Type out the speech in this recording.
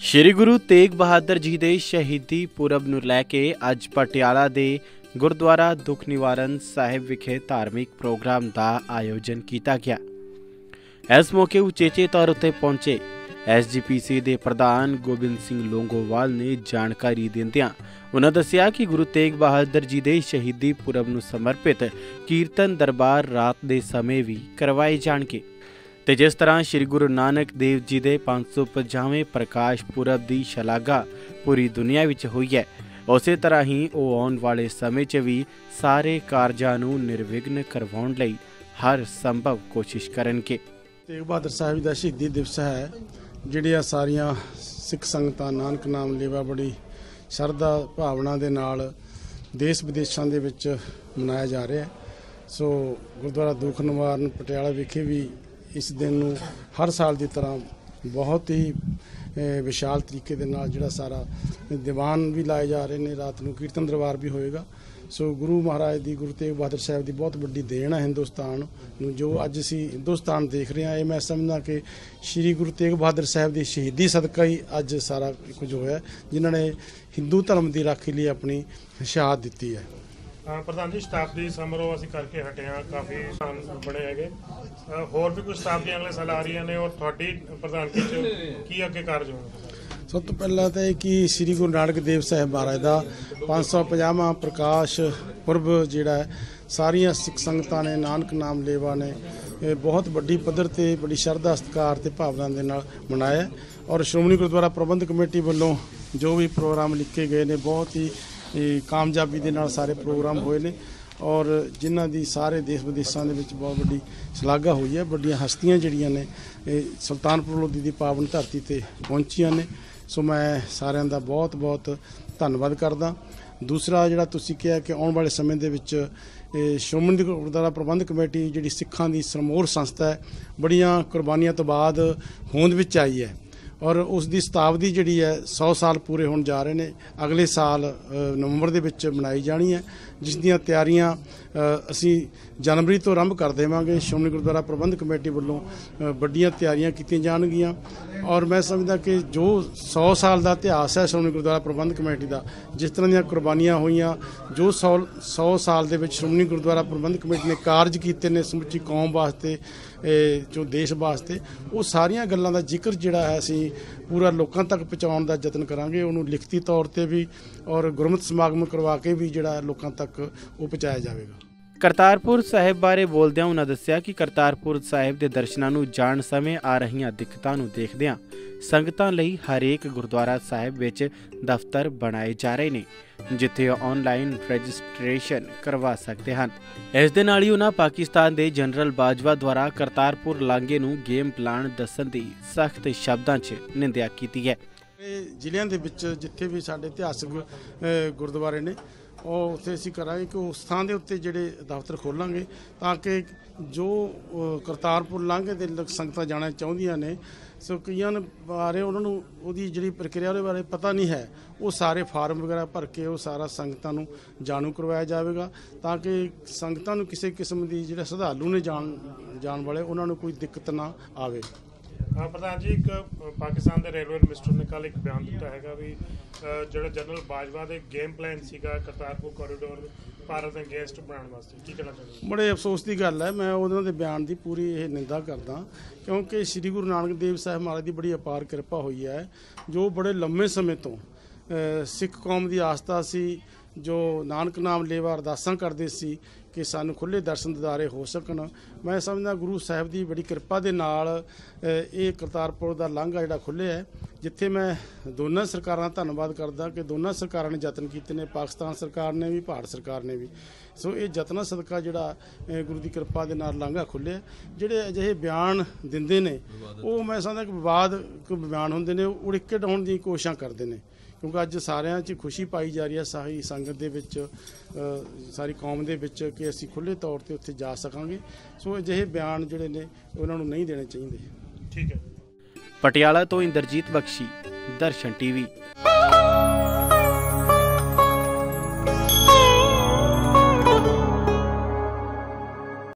ਸ਼੍ਰੀ ਗੁਰੂ ਤੇਗ ਬਹਾਦਰ ਜੀ ਦੇ ਸ਼ਹੀਦੀ ਪੁਰਬ ਨੂੰ ਲੈ ਕੇ ਅੱਜ ਪਟਿਆਲਾ ਦੇ ਗੁਰਦੁਆਰਾ ਦੁੱਖ ਨਿਵਾਰਨ ਸਾਹਿਬ ਵਿਖੇ ਧਾਰਮਿਕ ਪ੍ਰੋਗਰਾਮ ਦਾ ਆਯੋਜਨ ਕੀਤਾ ਗਿਆ। ਇਸ ਮੌਕੇ ਉਚੇਚੇ ਤੌਰ ਉੱਤੇ ਪਹੁੰਚੇ ਐਸਜੀਪੀਸੀ ਦੇ ਪ੍ਰਧਾਨ ਗੋਬਿੰਦ ਸਿੰਘ ਲੋਂਗੋਵਾਲ ਨੇ ਜਾਣਕਾਰੀ ਦਿੰਦਿਆਂ ਉਹਨਾਂ ਦੱਸਿਆ ਕਿ ਗੁਰੂ ਤੇਗ ਬਹਾਦਰ ਜੀ ਦੇ ਸ਼ਹੀਦੀ ਪੁਰਬ ਨੂੰ ਸਮਰਪਿਤ ਕੀਰਤਨ ਦਰਬਾਰ ਰਾਤ ਦੇ ਸਮੇਂ ਵੀ ਕਰਵਾਏ ਜਾਣਗੇ। ਤੇ ਜਿਸ ਤਰ੍ਹਾਂ ਸ੍ਰੀ ਗੁਰੂ ਨਾਨਕ ਦੇਵ ਜੀ ਦੇ 550ਵੇਂ ਪ੍ਰਕਾਸ਼ ਪੁਰਬ ਦੀ ਸ਼ਲਾਘਾ ਪੂਰੀ ਦੁਨੀਆ ਵਿੱਚ ਹੋਈ ਹੈ, ਉਸੇ ਤਰ੍ਹਾਂ ਹੀ ਉਹ ਆਉਣ ਵਾਲੇ ਸਮੇਂ 'ਚ ਵੀ ਸਾਰੇ ਕਾਰਜਾਂ ਨੂੰ ਨਿਰਵਿਘਨ ਕਰਵਾਉਣ ਲਈ ਹਰ ਸੰਭਵ ਕੋਸ਼ਿਸ਼ ਕਰਨਗੇ। ਤੇਗ ਬਹਾਦਰ ਸਾਹਿਬ ਦਾ ਸ਼ਹੀਦੀ ਦਿਵਸ ਹੈ, ਜਿਹੜੀਆਂ ਸਾਰੀਆਂ ਸਿੱਖ ਸੰਗਤਾਂ, ਨਾਨਕ ਨਾਮ ਲੇਵਾ ਬੜੀ ਸ਼ਰਧਾ ਭਾਵਨਾ ਦੇ ਨਾਲ ਦੇਸ਼ ਵਿਦੇਸ਼ਾਂ ਦੇ ਵਿੱਚ ਮਨਾਇਆ ਜਾ ਰਿਹਾ ਹੈ। ਸੋ ਗੁਰਦੁਆਰਾ ਦੁੱਖ ਨਿਵਾਰਨ ਪਟਿਆਲਾ ਵਿਖੇ ਵੀ ਇਸ ਦਿਨ ਨੂੰ ਹਰ ਸਾਲ ਦੀ ਤਰ੍ਹਾਂ ਬਹੁਤ ਹੀ ਵਿਸ਼ਾਲ ਤਰੀਕੇ ਦੇ ਨਾਲ ਜਿਹੜਾ ਸਾਰਾ ਦੀਵਾਨ ਵੀ ਲਾਏ ਜਾ ਰਹੇ ਨੇ, ਰਾਤ ਨੂੰ ਕੀਰਤਨ ਦਰਬਾਰ ਵੀ ਹੋਏਗਾ। ਸੋ ਗੁਰੂ ਮਹਾਰਾਜ ਦੀ, ਗੁਰੂ ਤੇਗ ਬਹਾਦਰ ਸਾਹਿਬ ਦੀ ਬਹੁਤ ਵੱਡੀ ਦੇਣ ਹੈ ਹਿੰਦੁਸਤਾਨ ਨੂੰ, ਜੋ ਅੱਜ ਅਸੀਂ ਹਿੰਦੁਸਤਾਨ ਦੇਖ ਰਹੇ ਹਾਂ। ਇਹ ਮੈਂ ਸਮਝਦਾ ਕਿ ਸ੍ਰੀ ਗੁਰੂ ਤੇਗ ਬਹਾਦਰ ਸਾਹਿਬ ਦੀ ਸ਼ਹੀਦੀ ਸਦਕਾ ਹੀ ਅੱਜ ਸਾਰਾ ਕੁਝ ਹੋਇਆ ਜਿਨ੍ਹਾਂ ਨੇ ਹਿੰਦੂ ਧਰਮ ਦੀ ਰਾਖੀ ਲਈ ਆਪਣੀ ਸ਼ਹਾਦਤ ਦਿੱਤੀ ਹੈ। ਪ੍ਰਧਾਨ ਜੀ ਸ਼ਤਾਬਦੀ ਸਮਾਰੋਹ ਅਸੀਂ ਕਰਕੇ ਹਟੇ ਹਾਂ, ਕਾਫੀ ਸਥਾਨ ਬਣੇ ਹੈਗੇ। ਹੋਰ ਵੀ ਕੁਝ ਸ਼ਤਾਬਦੀਆਂ ਅਗਲੇ ਸਾਲ ਆ ਰਹੀਆਂ ਨੇ, ਔਰ ਤੁਹਾਡੀ ਪ੍ਰਧਾਨਗੀ ਚ ਕੀ ਅੱਗੇ ਕਾਰਜ ਹੋਣਗੇ? ਸਭ ਤੋਂ ਪਹਿਲਾਂ ਤਾਂ ਇਹ ਕਿ ਸ੍ਰੀ ਗੁਰੂ ਨਾਨਕ ਦੇਵ ਸਾਹਿਬ ਮਹਾਰਾਜ ਦਾ 550ਵਾਂ ਪ੍ਰਕਾਸ਼ ਪੁਰਬ ਜਿਹੜਾ ਹੈ, ਸਾਰੀਆਂ ਸਿੱਖ ਸੰਗਤਾਂ ਨੇ, ਨਾਨਕ ਨਾਮ ਲੇਵਾ ਨੇ, ਇਹ ਬਹੁਤ ਵੱਡੀ ਪੱਧਰ ਤੇ, ਬੜੀ ਸ਼ਰਧਾ, ਸਤਿਕਾਰ ਤੇ ਭਾਵਨਾ ਦੇ ਨਾਲ ਮਨਾਇਆ ਔਰ ਸ਼੍ਰੋਮਣੀ ਗੁਰਦੁਆਰਾ ਪ੍ਰਬੰਧਕ ਕਮੇਟੀ ਵੱਲੋਂ ਜੋ ਵੀ ਪ੍ਰੋਗਰਾਮ ਲਿਖੇ ਗਏ ਨੇ, ਬਹੁਤ ਹੀ ਇਹ, ਕਾਮਯਾਬੀ ਦੇ ਨਾਲ ਸਾਰੇ ਪ੍ਰੋਗਰਾਮ ਹੋਏ ਨੇ ਔਰ ਜਿਨ੍ਹਾਂ ਦੀ ਸਾਰੇ ਦੇਸ਼ ਵਿਦੇਸ਼ਾਂ ਦੇ ਵਿੱਚ ਬਹੁਤ ਵੱਡੀ ਸ਼ਲਾਘਾ ਹੋਈ ਹੈ ਵੱਡੀਆਂ ਹਸਤੀਆਂ ਜਿਹੜੀਆਂ ਨੇ ਇਹ ਸੁਲਤਾਨਪੁਰ ਲੋਧੀ ਦੀ ਪਾਵਨ ਧਰਤੀ ਤੇ ਪਹੁੰਚੀਆਂ ਨੇ। ਸੋ ਮੈਂ ਸਾਰਿਆਂ ਦਾ ਬਹੁਤ ਬਹੁਤ ਧੰਨਵਾਦ ਕਰਦਾ। ਦੂਸਰਾ ਜਿਹੜਾ ਤੁਸੀਂ ਕਿਹਾ ਕਿ ਆਉਣ ਵਾਲੇ ਸਮੇਂ ਦੇ ਵਿੱਚ ਇਹ ਸ਼੍ਰੋਮਣੀ ਗੁਰਦੁਆਰਾ ਪ੍ਰਬੰਧਕ ਕਮੇਟੀ ਜਿਹੜੀ ਸਿੱਖਾਂ ਦੀ ਸਰਮੋਰ ਸੰਸਥਾ ਹੈ ਬੜੀਆਂ ਕੁਰਬਾਨੀਆਂ ਤੋਂ ਬਾਅਦ ਹੋਂਦ ਵਿੱਚ ਆਈ ਹੈ। ਔਰ ਉਸ ਦੀ ਸ਼ਤਾਬਦੀ ਜਿਹੜੀ ਹੈ 100 ਸਾਲ ਪੂਰੇ ਹੋਣ ਜਾ ਰਹੇ ਨੇ। ਅਗਲੇ ਸਾਲ ਨਵੰਬਰ ਦੇ ਵਿੱਚ ਮਨਾਈ ਜਾਣੀ ਹੈ, ਜਿਸ ਦੀਆਂ ਤਿਆਰੀਆਂ ਅਸੀਂ ਜਨਵਰੀ ਤੋਂ ਆਰੰਭ ਕਰ ਦੇਵਾਂਗੇ। ਸ਼੍ਰੋਮਣੀ ਗੁਰਦੁਆਰਾ ਪ੍ਰਬੰਧਕ ਕਮੇਟੀ ਵੱਲੋਂ ਵੱਡੀਆਂ ਤਿਆਰੀਆਂ ਕੀਤੀਆਂ ਜਾਣਗੀਆਂ। ਔਰ ਮੈਂ ਸਮਝਦਾ ਕਿ ਜੋ 100 ਸਾਲ ਦਾ ਇਤਿਹਾਸ ਹੈ ਸ਼੍ਰੋਮਣੀ ਗੁਰਦੁਆਰਾ ਪ੍ਰਬੰਧਕ ਕਮੇਟੀ ਦਾ, ਜਿਸ ਤਰ੍ਹਾਂ ਦੀਆਂ ਕੁਰਬਾਨੀਆਂ ਹੋਈਆਂ, ਜੋ 100 100 ਸਾਲ ਦੇ ਵਿੱਚ ਸ਼੍ਰੋਮਣੀ ਗੁਰਦੁਆਰਾ ਪ੍ਰਬੰਧਕ ਕਮੇਟੀ ਨੇ ਕਾਰਜ ਕੀਤੇ ਨੇ ਸਮੁੱਚੀ ਕੌਮ ਵਾਸਤੇ ਜੋ ਦੇਸ਼ ਵਾਸਤੇ, ਉਹ ਸਾਰੀਆਂ ਗੱਲਾਂ ਦਾ ਜ਼ਿਕਰ ਜਿਹੜਾ ਹੈ ਅਸੀਂ ਪੂਰਾ ਲੋਕਾਂ ਤੱਕ ਪਹੁੰਚਾਉਣ ਦਾ ਯਤਨ ਕਰਾਂਗੇ। ਉਹਨੂੰ ਲਿਖਤੀ ਤੌਰ ਤੇ ਵੀ ਔਰ ਗੁਰਮਤਿ ਸਮਾਗਮ ਕਰਵਾ ਕੇ ਵੀ ਜਿਹੜਾ ਲੋਕਾਂ ਤੱਕ ਉਹ ਪਹੁੰਚਾਇਆ ਜਾਵੇਗਾ। ਕਰਤਾਰਪੁਰ ਸਾਹਿਬ ਬਾਰੇ ਬੋਲਦਿਆਂ ਉਹਨਾਂ ਦੱਸਿਆ ਕਿ ਕਰਤਾਰਪੁਰ ਸਾਹਿਬ ਦੇ ਦਰਸ਼ਨਾਂ ਨੂੰ ਜਾਣ ਸਮੇਂ ਆ ਰਹੀਆਂ ਦਿੱਕਤਾਂ ਨੂੰ ਦੇਖਦਿਆਂ ਸੰਗਤਾਂ ਲਈ ਹਰੇਕ ਗੁਰਦੁਆਰਾ ਸਾਹਿਬ ਵਿੱਚ ਦਫ਼ਤਰ ਬਣਾਏ ਜਾ ਰਹੇ ਨੇ, ਜਿੱਥੇ ਆਨਲਾਈਨ ਰਜਿਸਟ੍ਰੇਸ਼ਨ ਕਰਵਾ ਸਕਦੇ ਹਨ। ਇਸ ਦੇ ਨਾਲ ਹੀ ਉਹਨਾਂ ਪਾਕਿਸਤਾਨ ਦੇ ਜਨਰਲ ਬਾਜਵਾ ਦੁਆਰਾ ਕਰਤਾਰਪੁਰ ਲਾਂਘੇ ਨੂੰ ਗੇਮ ਪਲਾਨ ਦੱਸਣ ਦੀ ਸਖਤ ਸ਼ਬਦਾਂ 'ਚ ਨਿੰਦਿਆ ਕੀਤੀ ਹੈ। ਜ਼ਿਲ੍ਹਿਆਂ ਦੇ ਵਿੱਚ ਜਿੱਥੇ ਵੀ ਸਾਡੇ ਇਤਿਹਾਸਕ ਗੁਰਦੁਆਰੇ ਨੇ ਉਹ ਉੱਥੇ ਅਸੀਂ ਕਰਾਂਗੇ ਕਿ ਉਸ ਥਾਂ ਦੇ ਉੱਤੇ ਜਿਹੜੇ ਦਫ਼ਤਰ ਖੋਲਾਂਗੇ ਤਾਂ ਕਿ ਜੋ ਕਰਤਾਰਪੁਰ ਲਾਂਘੇ ਦੇ ਸੰਗਤਾਂ ਜਾਣਾ ਚਾਹੁੰਦੀਆਂ ਨੇ, ਸੋ ਕਈਆਂ ਨੇ ਬਾਰੇ ਉਹਨਾਂ ਨੂੰ ਉਹਦੀ ਜਿਹੜੀ ਪ੍ਰਕਿਰਿਆ ਉਹਦੇ ਬਾਰੇ ਪਤਾ ਨਹੀਂ ਹੈ, ਉਹ ਸਾਰੇ ਫਾਰਮ ਵਗੈਰਾ ਭਰ ਕੇ ਉਹ ਸਾਰਾ ਸੰਗਤਾਂ ਨੂੰ ਜਾਣੂ ਕਰਵਾਇਆ ਜਾਵੇਗਾ ਤਾਂ ਕਿ ਸੰਗਤਾਂ ਨੂੰ ਕਿਸੇ ਕਿਸਮ ਦੀ ਜਿਹੜਾ ਸ਼ਰਧਾਲੂ ਨੇ ਜਾਣ ਜਾਣ ਵਾਲੇ ਉਹਨਾਂ ਨੂੰ ਕੋਈ ਦਿੱਕਤ ਨਾ ਆਵੇ। ਅਹ ਪ੍ਰਧਾਨ ਜੀ, ਇੱਕ ਪਾਕਿਸਤਾਨ ਦੇ ਰੇਲਵੇ ਮਿਨਿਸਟਰ ਨੇ ਕੱਲ ਇੱਕ ਬਿਆਨ ਦਿੱਤਾ ਹੈਗਾ ਵੀ ਜਿਹੜਾ ਜਨਰਲ ਬਾਜਵਾ ਦੇ ਗੇਮ ਪਲਾਨ ਸੀਗਾ ਕਰਤਾਰਪੁਰ ਕੋਰੀਡੋਰ ਭਾਰਤ ਦੇ ਅਗੇਂਸਟ ਬਣਾਉਣ ਵਾਸਤੇ, ਕੀ ਕਹਿਣਾ ਚਾਹੁੰਦੇ ਬੜੇ ਅਫਸੋਸ ਦੀ ਗੱਲ ਹੈ, ਮੈਂ ਉਹਨਾਂ ਦੇ ਬਿਆਨ ਦੀ ਪੂਰੀ ਇਹ ਨਿੰਦਾ ਕਰਦਾ, ਕਿਉਂਕਿ ਸ੍ਰੀ ਗੁਰੂ ਨਾਨਕ ਦੇਵ ਸਾਹਿਬ ਮਹਾਰਾਜ ਦੀ ਬੜੀ ਅਪਾਰ ਕਿਰਪਾ ਹੋਈ ਹੈ, ਜੋ ਬੜੇ ਲੰਮੇ ਸਮੇਂ ਤੋਂ ਸਿੱਖ ਕੌਮ ਦੀ ਆਸਥਾ ਸੀ ਜੋ ਨਾਨਕ ਨਾਮ ਲੇਵਾ ਅਰਦਾਸਾਂ ਕਰਦੇ ਸੀ ਕਿ ਸਾਨੂੰ ਖੁੱਲੇ ਦਰਸ਼ਨ ਦਿਦਾਰੇ ਹੋ ਸਕਣ। ਮੈਂ ਸਮਝਦਾ ਗੁਰੂ ਸਾਹਿਬ ਦੀ ਬੜੀ ਕਿਰਪਾ ਦੇ ਨਾਲ ਇਹ ਕਰਤਾਰਪੁਰ ਦਾ ਲਾਂਘਾ ਜਿਹੜਾ ਖੁੱਲ੍ਹਿਆ ਹੈ, ਜਿੱਥੇ ਮੈਂ ਦੋਨਾਂ ਸਰਕਾਰਾਂ ਦਾ ਧੰਨਵਾਦ ਕਰਦਾ ਕਿ ਦੋਨਾਂ ਸਰਕਾਰਾਂ ਨੇ ਯਤਨ ਕੀਤੇ ਨੇ, ਪਾਕਿਸਤਾਨ ਸਰਕਾਰ ਨੇ ਵੀ, ਭਾਰਤ ਸਰਕਾਰ ਨੇ ਵੀ। ਸੋ ਇਹ ਯਤਨਾਂ ਸਦਕਾ ਜਿਹੜਾ ਗੁਰੂ ਦੀ ਕਿਰਪਾ ਦੇ ਨਾਲ ਲਾਂਘਾ ਖੁੱਲਿਆ ਜਿਹੜੇ ਅਜਿਹੇ ਬਿਆਨ ਦਿੰਦੇ ਨੇ, ਉਹ ਮੈਂ ਸਮਝਦਾ ਕਿ ਵਿਵਾਦ ਬਿਆਨ ਹੁੰਦੇ ਨੇ, ਉਹ ਉੜਿੱਕੇ ਡਾਉਣ ਦੀ ਕੋਸ਼ਿਸ਼ਾਂ ਕਰਦੇ ਨੇ। ਕਿਉਂਕਿ ਅੱਜ ਸਾਰਿਆਂ 'ਚ ਖੁਸ਼ੀ ਪਾਈ ਜਾ ਰਹੀ ਹੈ ਸਾਰੀ ਸੰਗਤ ਦੇ ਵਿੱਚ ਸਾਰੀ ਕੌਮ ਦੇ ਵਿੱਚ ਕਿ ਅਸੀਂ ਖੁੱਲੇ ਤੌਰ ਤੇ ਉੱਥੇ ਜਾ ਸਕਾਂਗੇ। ਸੋ ਅਜਿਹੇ ਬਿਆਨ ਜਿਹੜੇ ਨੇ ਉਹਨਾਂ ਨੂੰ ਨਹੀਂ ਦੇਣੇ ਚਾਹੀਦੇ। ਠੀਕ ਹੈ। ਪਟਿਆਲਾ ਤੋਂ ਇੰਦਰਜੀਤ ਬਖਸ਼ੀ ਦਰਸ਼ਨ ਟੀਵੀ।